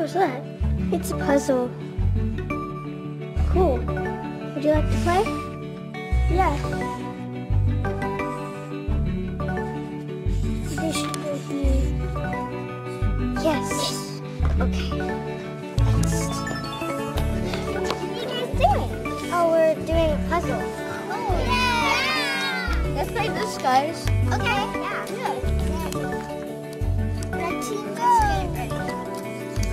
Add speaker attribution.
Speaker 1: It's a puzzle. Cool. Would you like to play? Yeah. This should be... Yes. Okay. Next. What are you guys doing? Oh, we're doing a puzzle.
Speaker 2: Oh, yeah. Let's play this, guys.
Speaker 1: Okay. Yeah.
Speaker 2: Red team, go.